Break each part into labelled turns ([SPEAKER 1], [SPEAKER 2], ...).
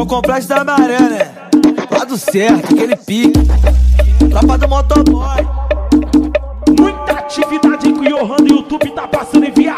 [SPEAKER 1] o complexo da maré, né? Lado certo, aquele pique. Tropa do motoboy.
[SPEAKER 2] Muita atividade que o Johan YouTube tá passando em via.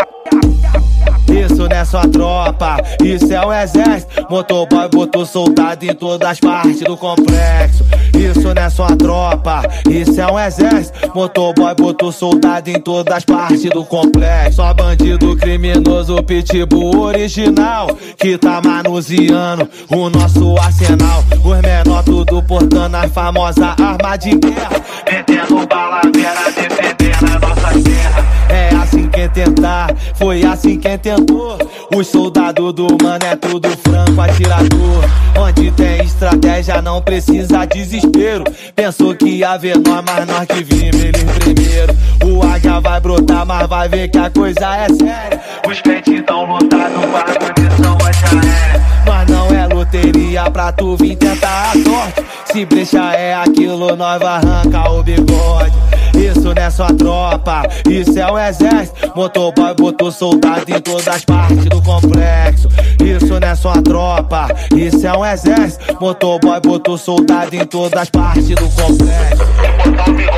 [SPEAKER 1] Isso não é só tropa, isso é o exército. Motoboy botou soldado em todas as partes do complexo. Isso não é só tropa, isso é um exército. Motoboy botou soldado em todas as partes do complexo. Só bandido criminoso, pitbull original. Que tá manuseando o nosso arsenal. Os menor tudo portando a famosa arma de guerra. Metendo bala vera, defendendo a nossa terra. É assim quem tentar, foi assim quem tentou. Os soldados do mano é tudo franco atirador. Onde tem estratégia, não precisa desespero. Pensou que ia ver nós, mas nós que vimos eles primeiro. O águia vai brotar, mas vai ver que a coisa é séria. Os pentes tão lotados com a condição antiaérea. Mas não é loteria pra tu vir tentar a sorte. Se brecha é aquilo, nós vai arrancar o bigode. Isso não é só tropa, isso é o exército. Motoboy botou soldado em todas as partes do complexo. Isso não é só tropa, isso é um exército. Motoboy botou soldado em todas as partes do complexo.
[SPEAKER 3] Labirinto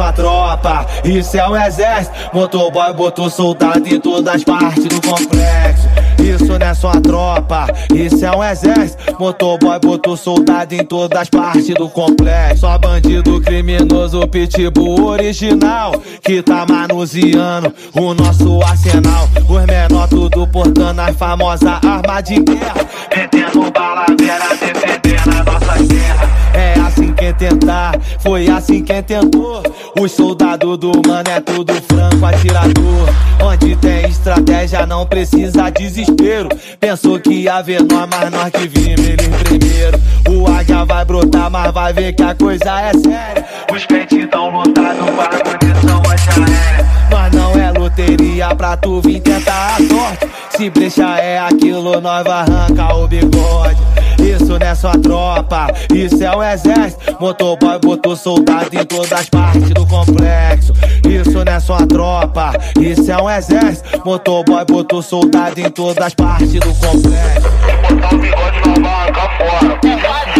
[SPEAKER 3] é
[SPEAKER 1] tropa, isso é um exército. Motoboy botou soldado em todas as partes do complexo. Isso não é só tropa, isso é um exército. Motoboy botou soldado em todas as partes do complexo. Só bandido criminoso, pitbull original. Que tá manuseando o nosso arsenal. Os menor tudo portando a famosa arma de guerra. Metendo bala foi assim quem tentou. Os soldados do mano é tudo franco atirador. Onde tem estratégia, não precisa desespero. Pensou que ia ver nós, mas nós que vimos eles primeiro. O águia vai brotar, mas vai ver que a coisa é séria. Os pentes tão lotados com a condição antiaérea. Mas não é loteria pra tu vir tentar a sorte. Se brecha é aquilo, nós vai arrancar o bigode isso não é só tropa, isso é o exército. Motoboy botou soldado em todas as partes do complexo. Isso não é só tropa, isso é um exército. Motoboy botou soldado em todas as partes do complexo. Botar o bigode na tá fora.